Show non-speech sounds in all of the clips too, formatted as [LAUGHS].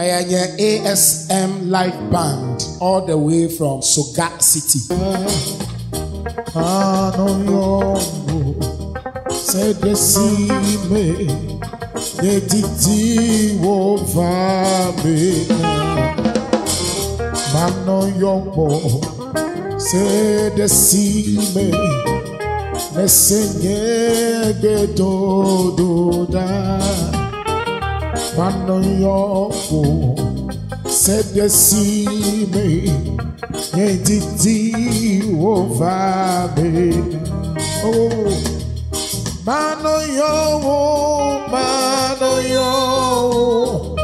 Ẹ̀yẹ ASM live band all the way from Soga City. Ano yomo sedesi me. Yetiti wo vame Mano yomo sedesi me da Mano yomo sedesi me Yetiti wo vame Oh Mano yo, mano yo,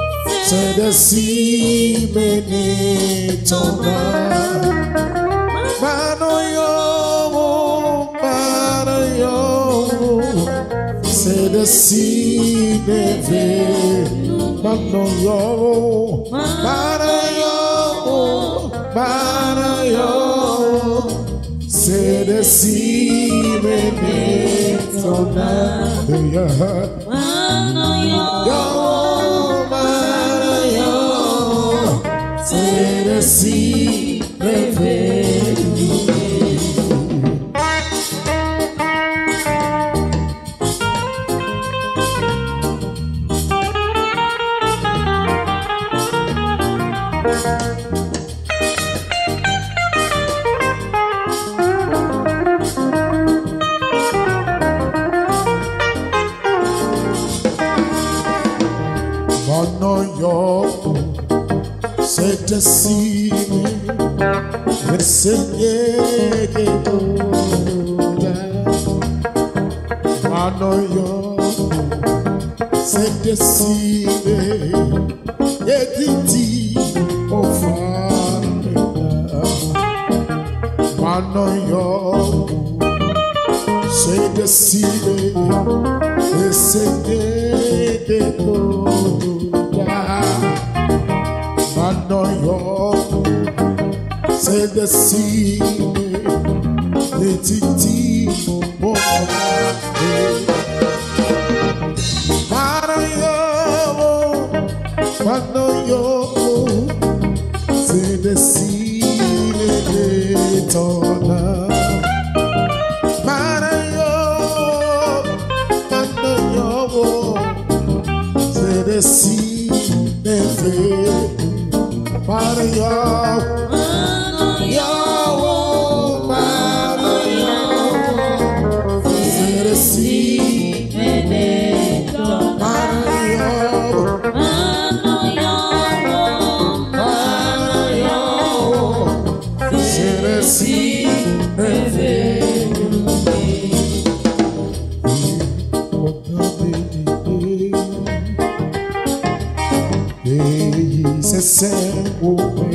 se decime toma. Mano se decime ver. Mano yo, mano yo, se decime toma. Yeah. Decime ese llegue toda Mano yo se decime editi o Mano yo se decide ese llegue toda se decide etiti o Mano yo Mano yo se decide toda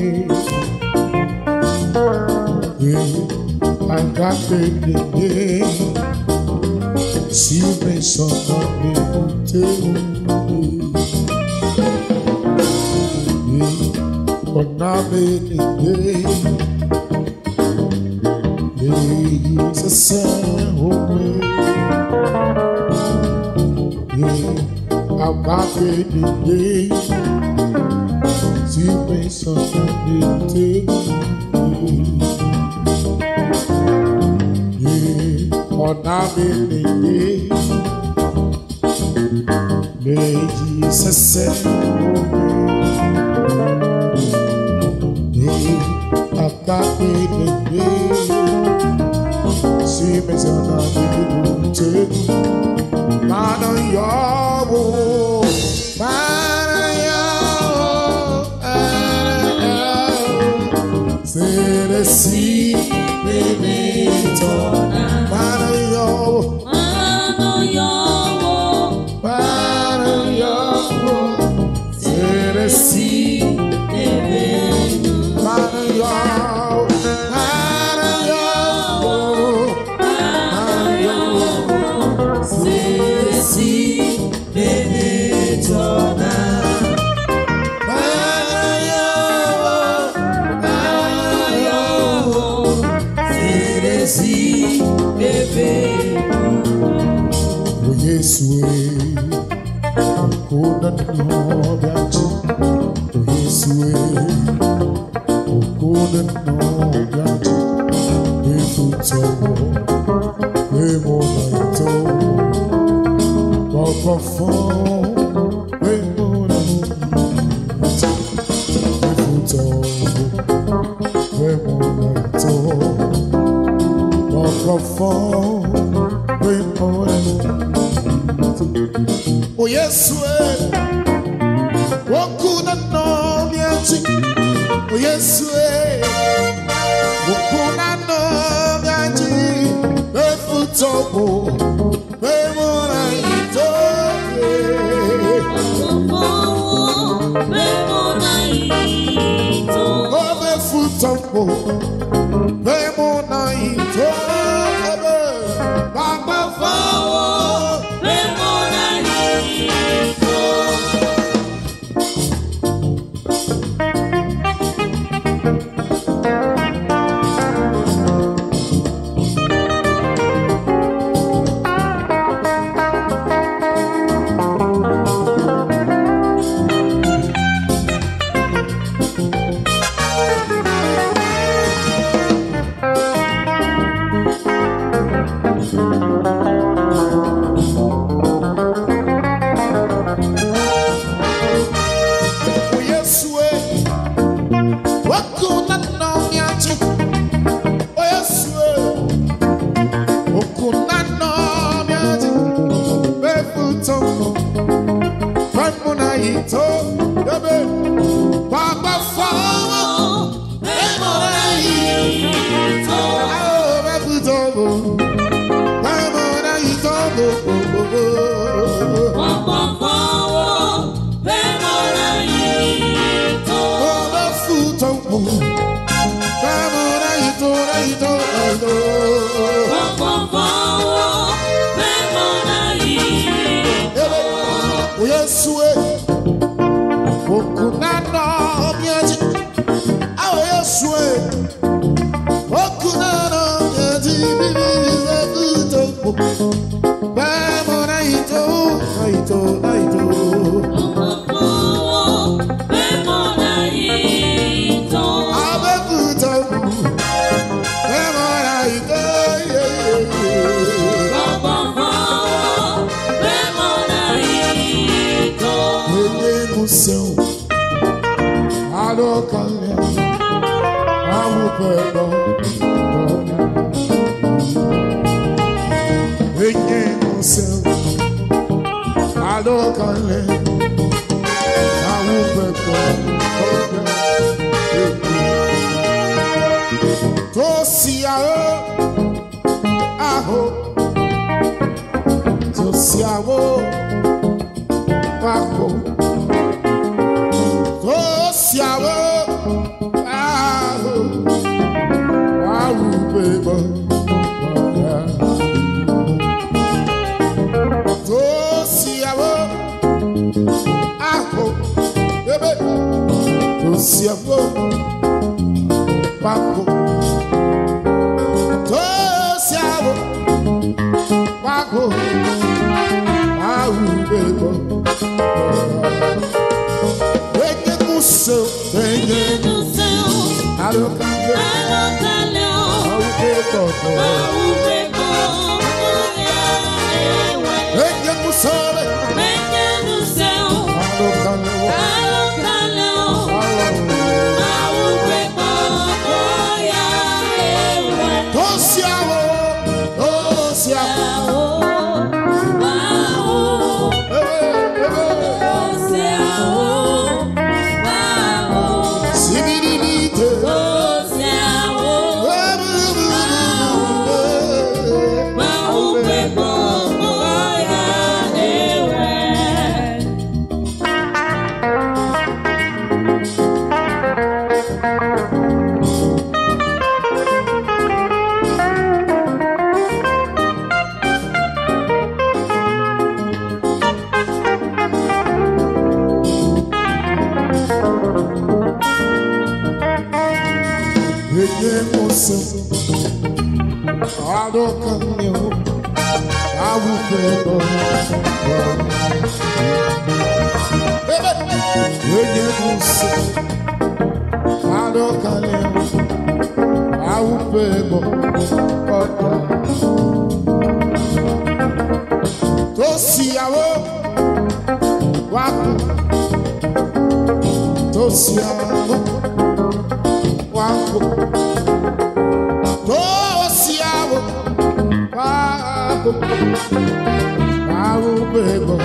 wò mí. Àgbàgbègbè sí mi sọ̀nà mi tẹ́wọ́. Ọ̀nà mi nìyé. Èyí ṣẹ̀ṣẹ̀ wò mí. Àgbàgbègbè sí mi sọ̀nà mi tẹ́wọ́. ọ̀nà mi nìyí méjì sẹ́sẹ́ omi ní nìyí sí mẹ́sàn-án nínú tẹ́lú máa yọ wò sẹ́rẹ̀ sí mímí tọ́ máa Oh Yesu, kuna nyobachi Yesue, Okune no yaji, Efuto, Emo na ito, Papa fo, Emo na ito, Efuto, Emo na ito, Papa fo, Emo Oh Yesue, Okune no yaji, Oh Yesue, Okune no yaji, Efuto, Emo na ito. ló kanlẹ̀ àwọn pẹ̀pẹ̀ ọ̀gá èkó. Tó sì àwọ̀ àhọ̀ tó sì àwọ̀ pàpọ̀. se avô pago, tô se avô Paco Pau bebo Tem que com seu Tem que com seu. Alô calhão Alô calhão Alô calhão parou o caminhão Algo foi Ele é do céu Parou o caminhão Algo pegou Trouxe alô Quatro Trouxe alô kú. Báwo bẹ́gbọ̀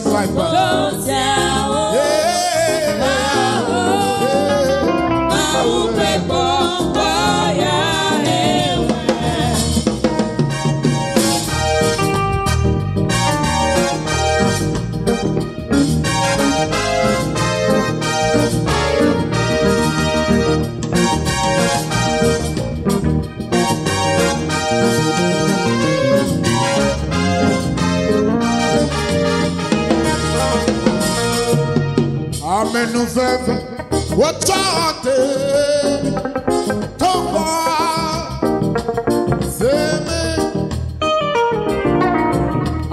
ASM Live Band. Amenu fẹ́fẹ́, wọ́n tọ́ ọ̀tẹ̀ tó wá sẹ́mi.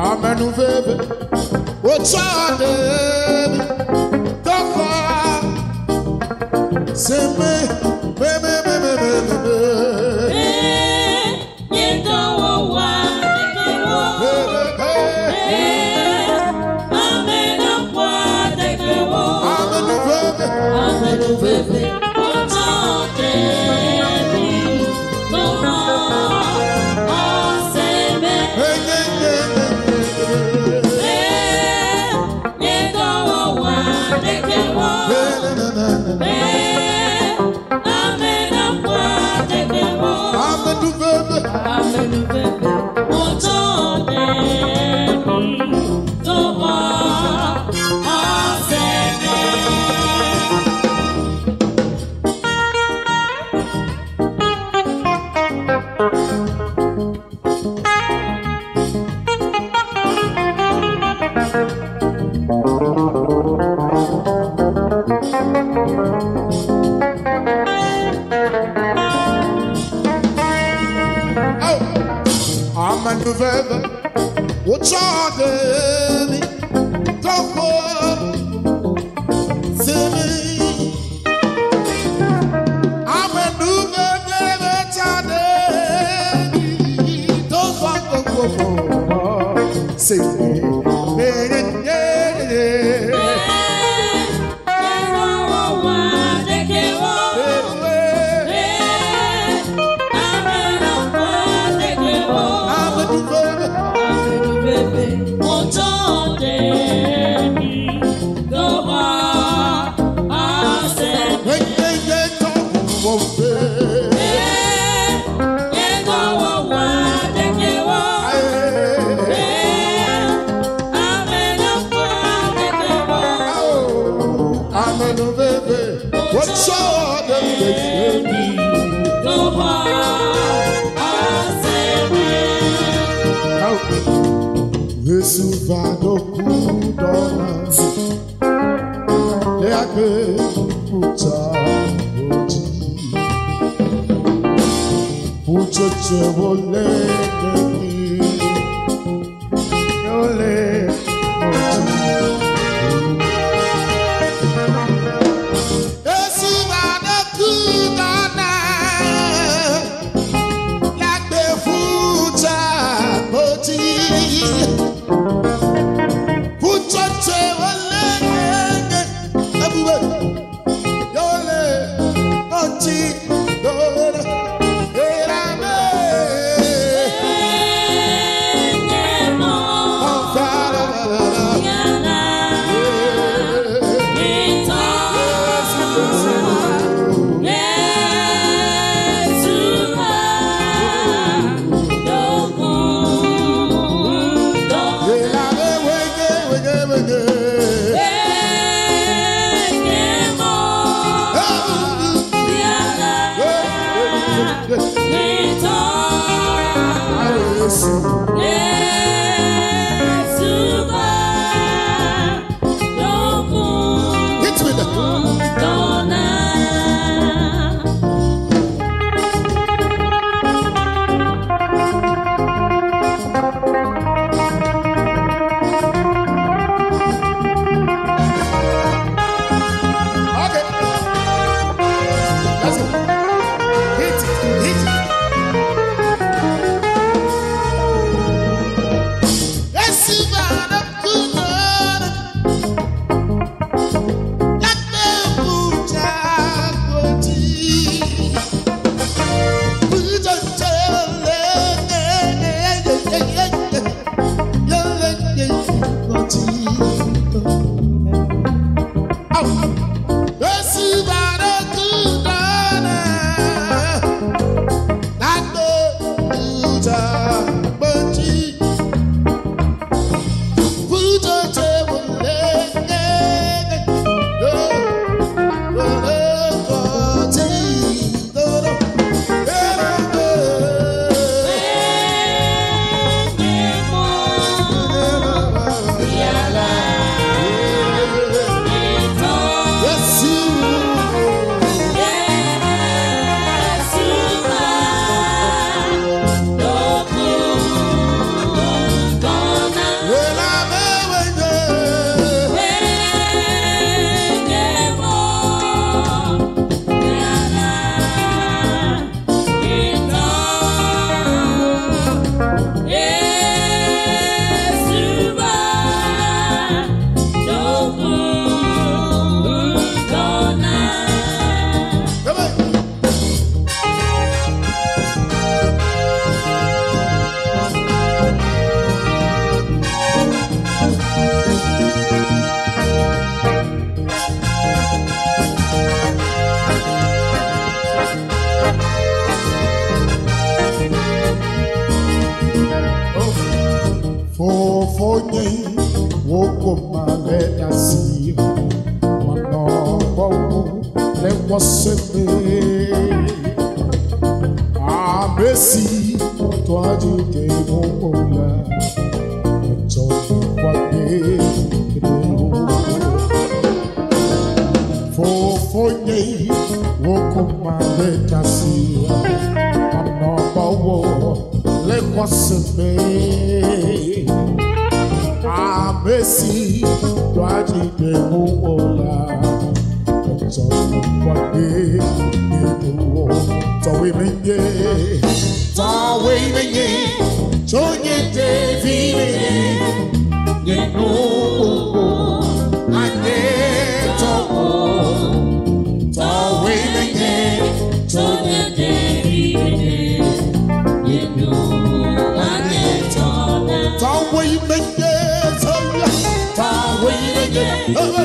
Amenu fẹ́fẹ́, wọ́n lùfẹ́fẹ́. ta ló lùfẹ́fẹ́. mo tọ́. Vadoku dona Leake puta oji Ucheche hola Tawimeye Tawimeye Tawimeye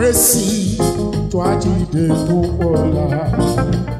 Gracie, Twaji de Popola.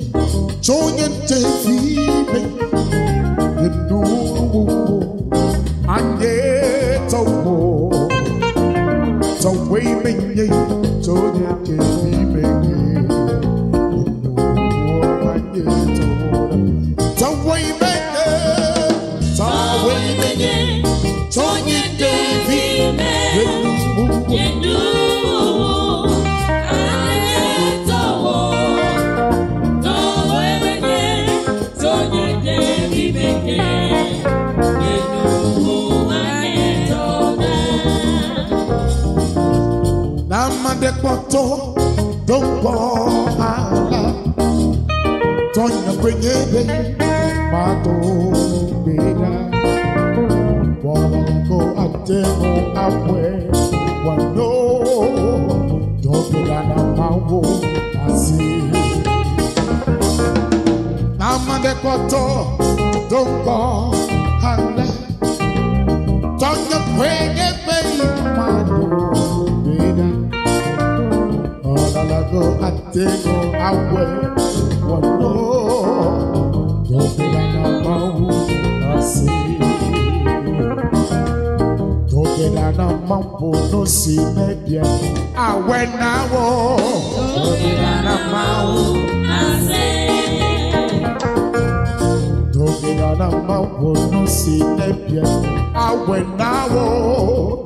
sonyente fibe yenduwo anye tawo tawe menye sonyente fibe yenduwo anye tawo tawe menye tawe menye sonyente fibe yenduwo adekpɔtɔ ɖo ŋgɔ ala tɔnyɔkpe nye ɖe mato gbe ɖa bɔlɔkɔ no mo awɔe wano dɔbila na mawo. Asi. amadekpɔtɔ ɖo ŋgɔ ala tɔnyɔkpe nye ɖe. Olalago atemo awe wano. Dobela na mawo asi. Togeda na mambo no si media awe na wo Togeda na mambo Togeda na mambo no si media awe na wo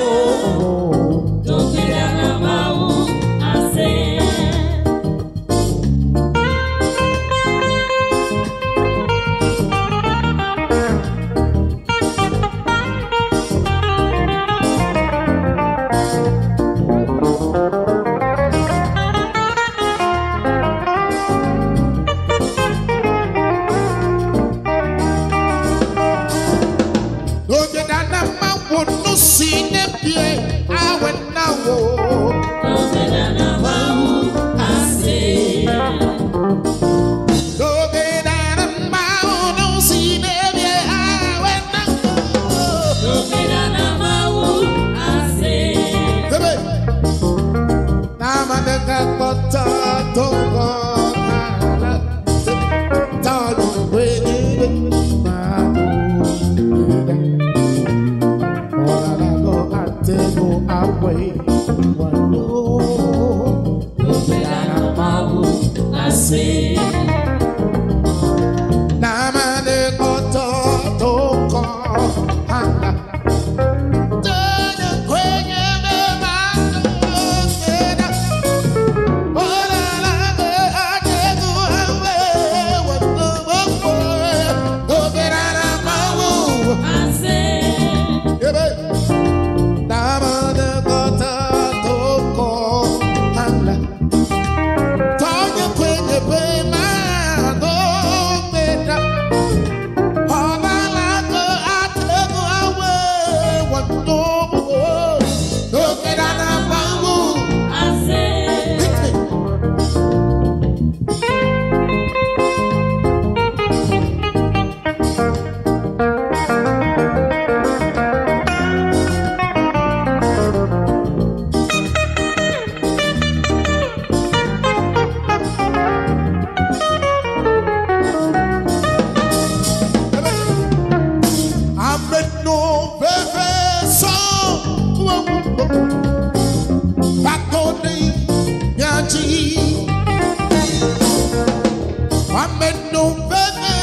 Ameno bebe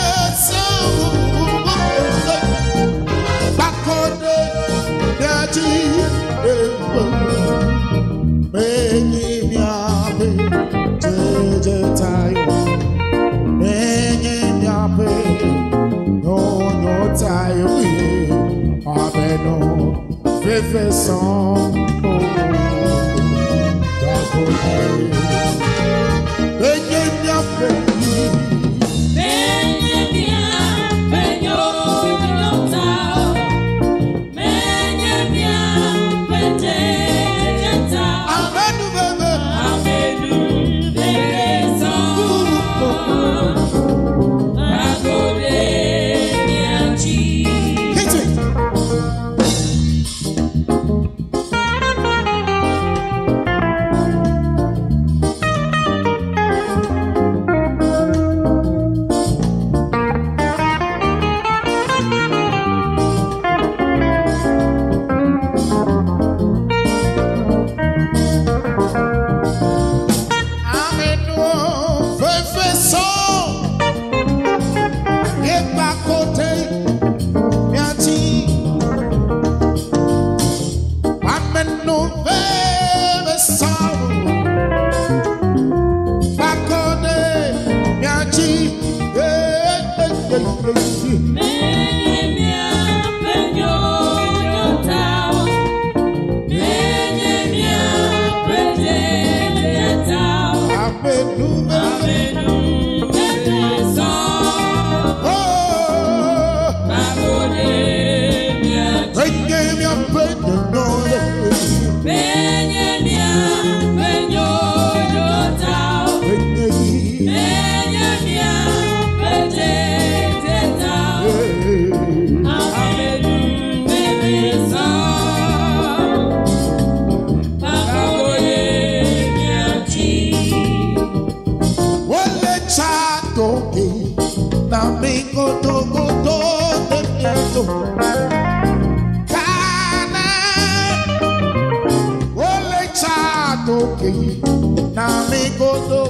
so Bakone nyaji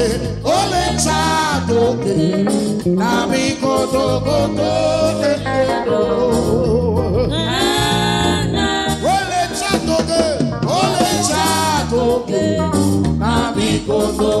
toke ole cha toke na mi koto koto ole cha toke ole cha toke na koto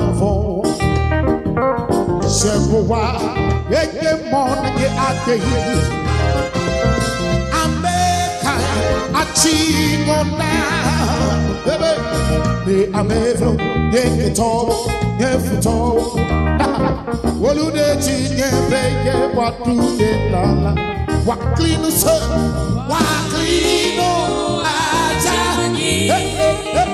Yehowa yenye mona ye abe. Ameka achingona bebe ni amevlo ye kitobo ye futobo. [LAUGHS] Wolude chinye beye watu de lala. Waklinu se waklinu aja. Hey, hey, hey, hey.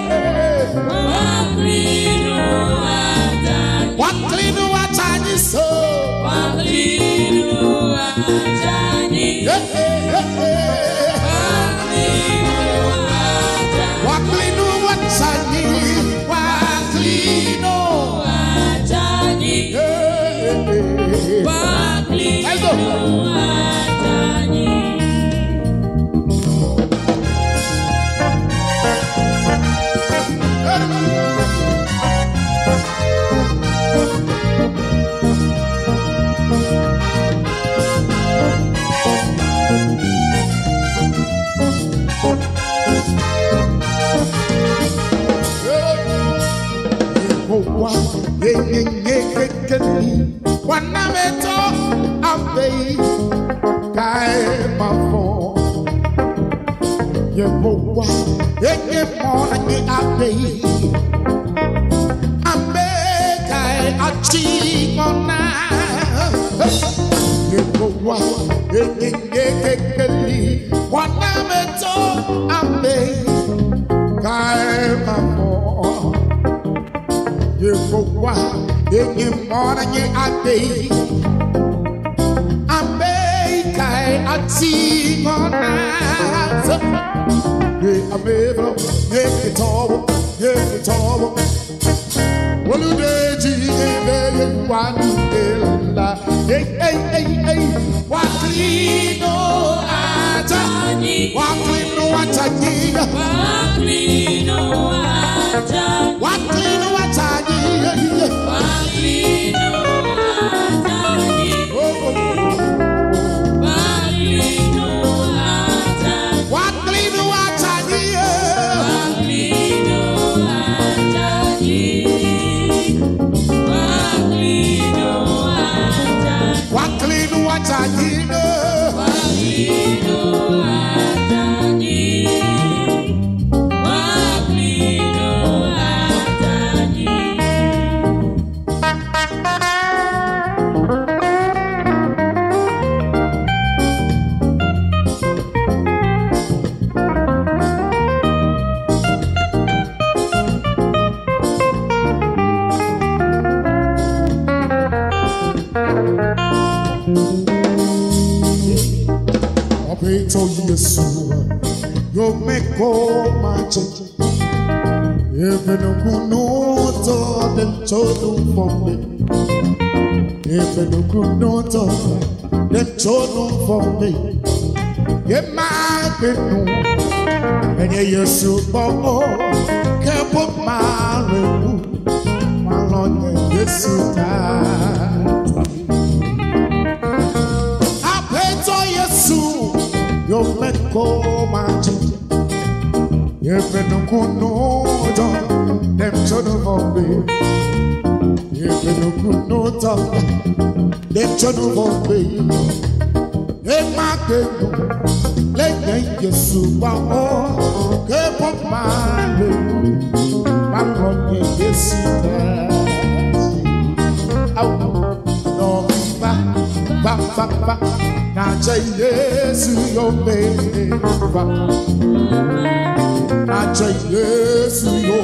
Yehowa yenye mona nye abe abe kae achi mona Yehowa yenyenye kekeli wanameto abe kae mafo Yehowa yenye mwana nye ade Ame kai ati mwana Ye amevro ye kitobo ye kitobo Woludeji ebe ye wanu ela Hey hey hey hey. Waklino ata Waklino atajiga Waklino fọmbe. Yẹ máa gbẹnu ẹ̀yẹ Yéṣu gbọ́gbọ́ kẹ́bù máa rẹ̀ wù. Máa lọ yẹ Yéṣu dáa. Apẹ̀tọ̀ Yéṣu yóò mẹ́kọ̀ máa jẹ. Ebenukunu tọ dem tọdụ fọmbe. Ebenukunu tọ dem tọdụ fọmbe. Ẹ má gbẹnu lẹ́yìn Yéṣu gbọ́gbọ́ male malonye Yesu dasi au no va va va va na je Yesu yo me va na je Yesu yo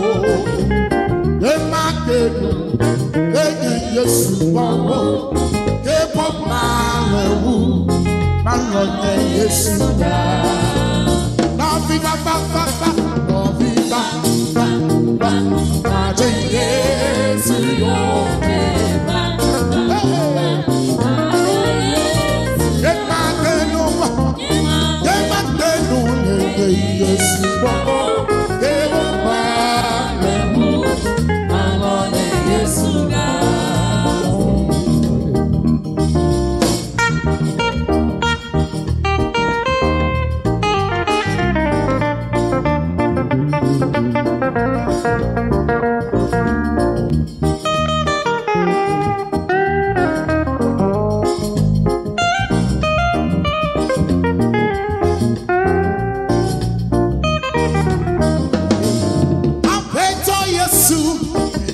ye ma ke ye Yesu wa wo ke po male wu malonye Yesu dasi na viva va va va no viva va va na je Yesu yo me ye ma ke no ye ma ke no ye Yesu wa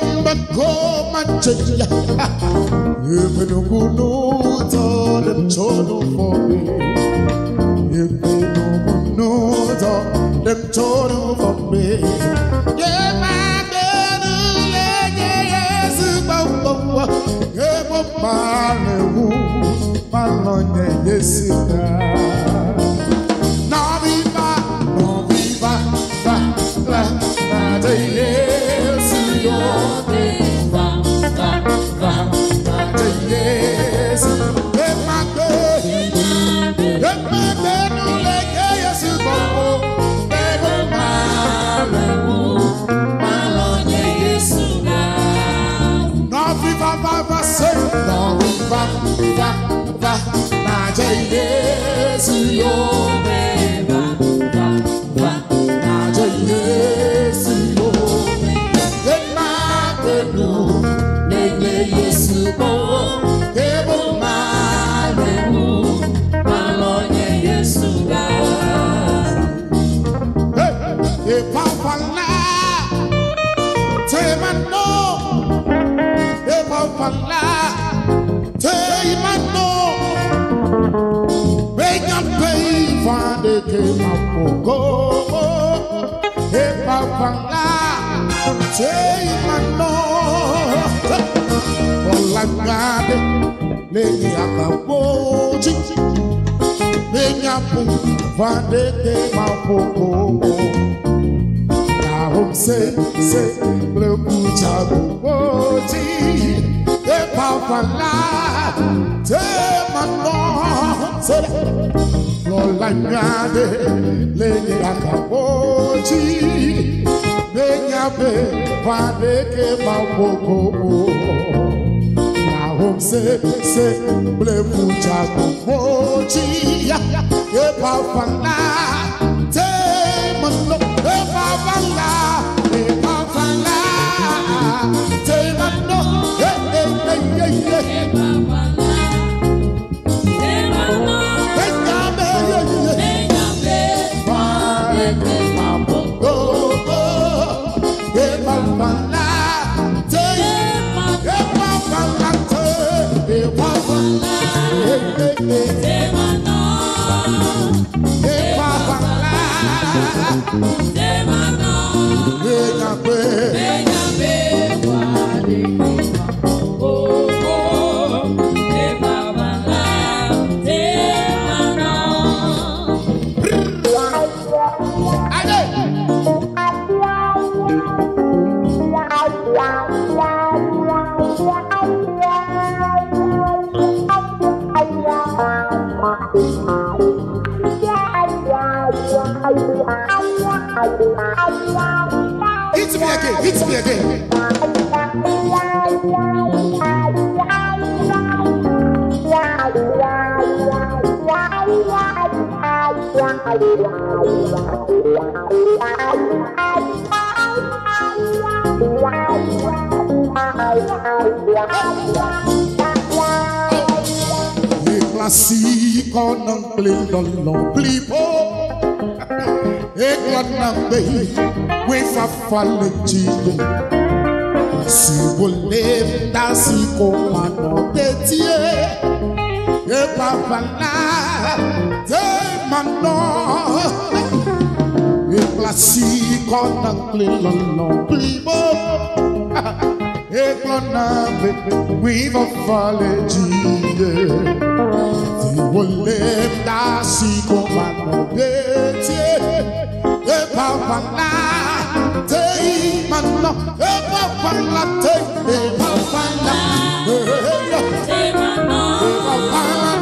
gbọ́wọ́. Yé bọ́ máa lè mú máa lọ yẹ Yesu náà. Apeto Yesu Yomeko mancheya Yemenukunu Todem chono for me Yemenukunu Todem chono for me Yemenukunu Lege Yesu Bawa Yemo Malewu Malonye Yesu na No va de Yesu yo, mọc của cô em bao khoảng la chế mặt nó còn lành ra đấy lên nhà cả vô chính lên nhà phụ và đến thế bao cô cô là hôm xế xế lêu cu cha cụ vô chính em bao khoảng la chế mặt nó oti E papala te mano se Lola ngade lege akaboji Menyape vadeke mapoko Ahom se se bleku chabu oti E papala te lonely po E ganambe we fafale chigo Si wo le ta si ko mano te tie E pa fala te mano E plasi ko na kle lonely po E ganambe we fafale chigo yeah. Wole da si komano bete E pa wala te imano E pa wala te E pa wala te imano E pa wala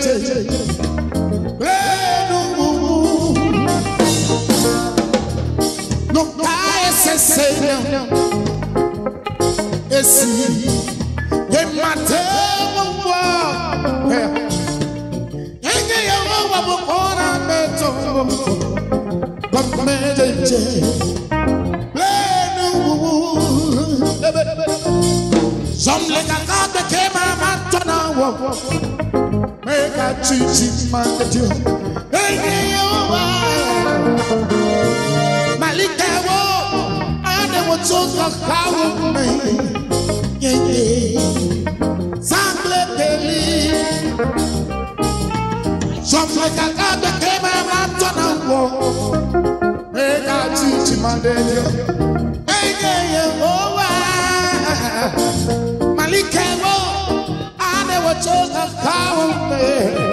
这里这里这。wa kojú. Èyí yóò wá. Màlíkà wo àdéhùn tó kọ̀ọ̀ká wò mí? Yéyé sáńgbé tèmi. Sọ̀fọ̀ kàkà gbẹ̀kẹ́ máa máa tọ́nà wọ̀. Mẹ́ta tí ti máa wo àdéhùn tó kọ̀ọ̀ká?